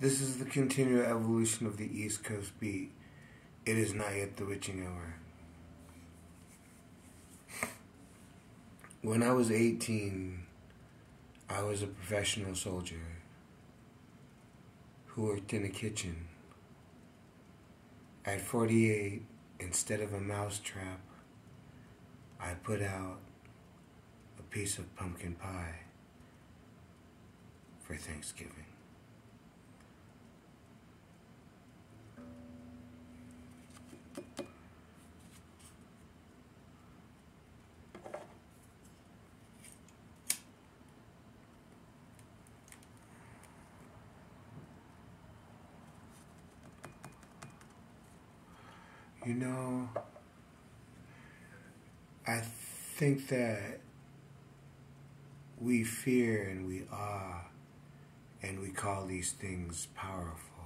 This is the continual evolution of the East Coast beat. It is not yet the witching hour. When I was 18, I was a professional soldier who worked in a kitchen. At 48, instead of a mouse trap, I put out a piece of pumpkin pie for Thanksgiving. You know, I think that we fear and we awe and we call these things powerful.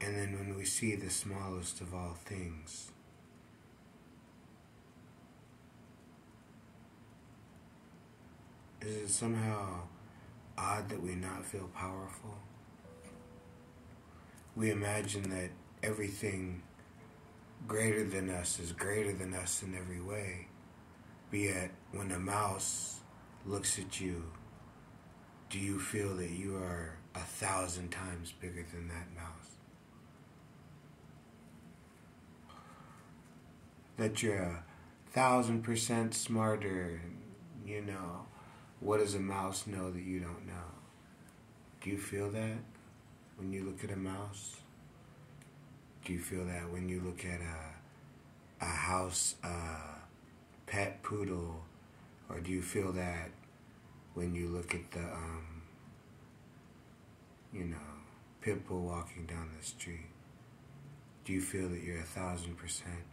And then when we see the smallest of all things, is it somehow odd that we not feel powerful? We imagine that everything greater than us is greater than us in every way. Be it when a mouse looks at you, do you feel that you are a thousand times bigger than that mouse? That you're a thousand percent smarter, you know. What does a mouse know that you don't know? Do you feel that when you look at a mouse? Do you feel that when you look at a, a house uh, pet poodle? Or do you feel that when you look at the, um, you know, pit bull walking down the street? Do you feel that you're a thousand percent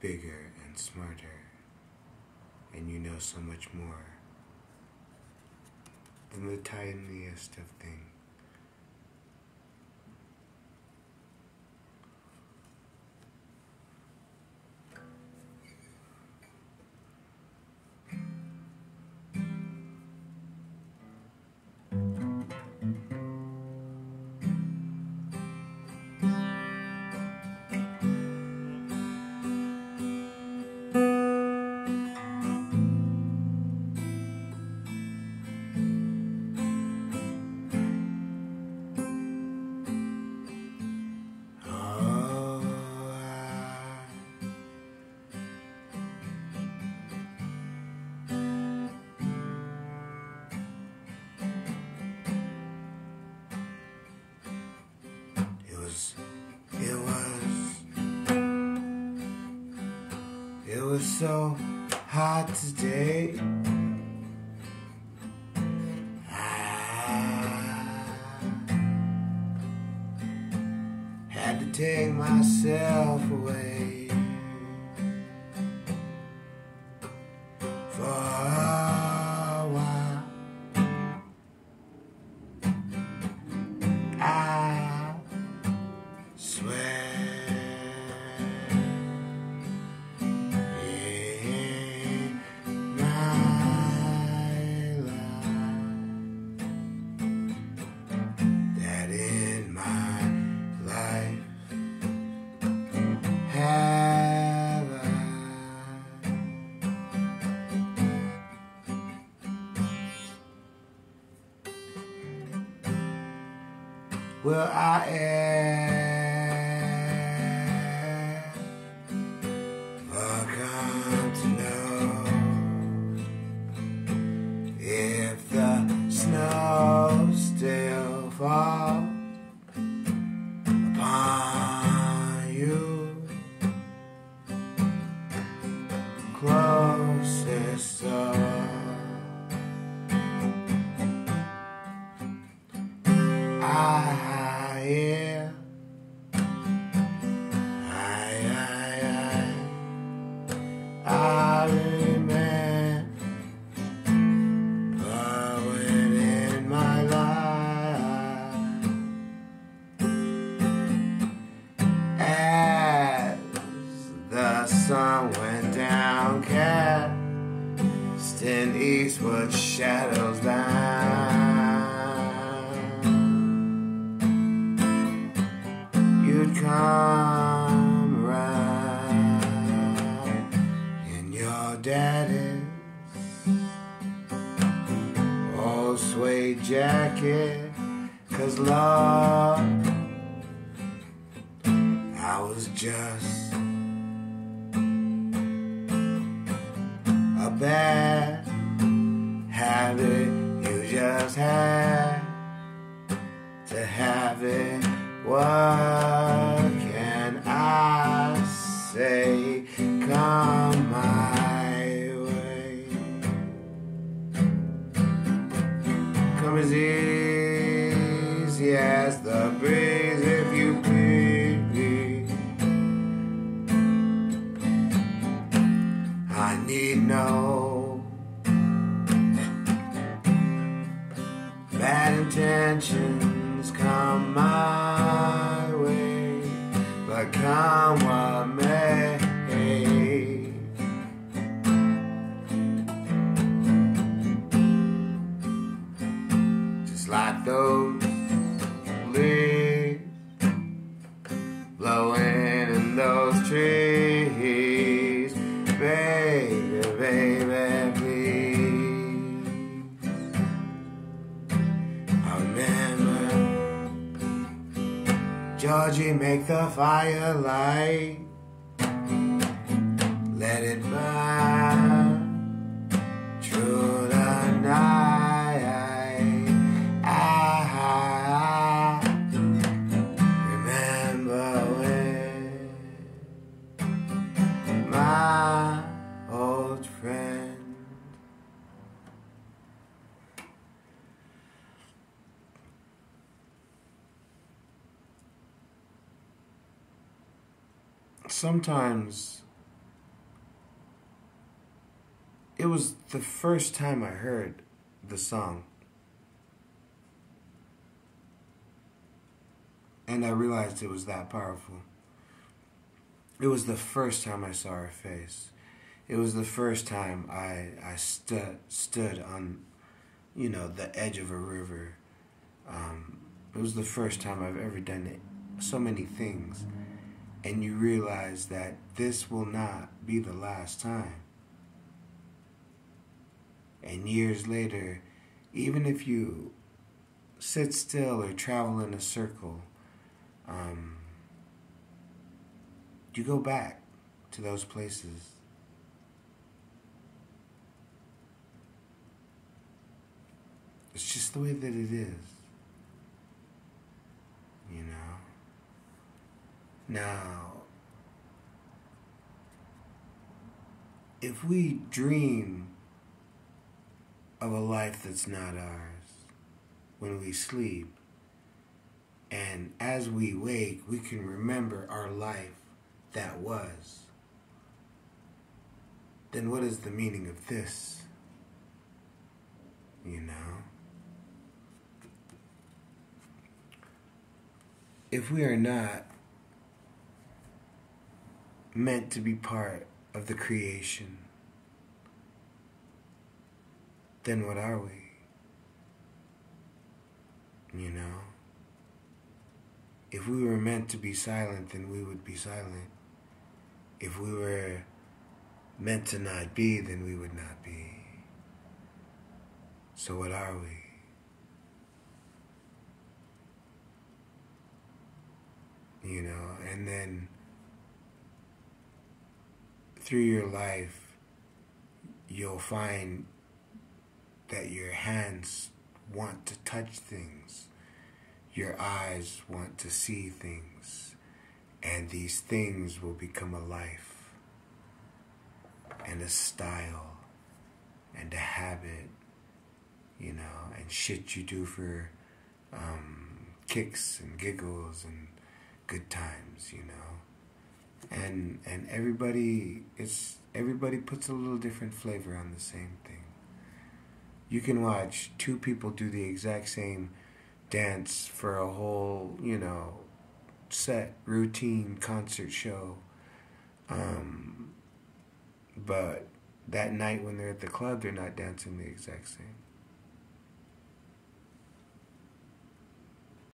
bigger and smarter and you know so much more than the tiniest of things? Was so hot today. I had to take myself away for Will I ever come to know if the snow still falls upon you? Closest I was just a bad habit. You just had to have it. What can I say? Come my intentions come my way, but come what may. Just like those make the fire light, let it burn through the night. Sometimes it was the first time I heard the song. And I realized it was that powerful. It was the first time I saw her face. It was the first time I I stood stood on, you know, the edge of a river. Um, it was the first time I've ever done it. So many things, and you realize that this will not be the last time. And years later, even if you sit still or travel in a circle, um, you go back to those places. It's just the way that it is. You know? Now, if we dream of a life that's not ours when we sleep, and as we wake, we can remember our life that was, then what is the meaning of this? You know? If we are not meant to be part of the creation, then what are we? You know? If we were meant to be silent, then we would be silent. If we were meant to not be, then we would not be. So what are we? You know, and then through your life, you'll find that your hands want to touch things, your eyes want to see things, and these things will become a life and a style and a habit, you know, and shit you do for um, kicks and giggles and good times, you know. And and everybody it's everybody puts a little different flavor on the same thing. You can watch two people do the exact same dance for a whole, you know, set, routine, concert show. Um, but that night when they're at the club, they're not dancing the exact same.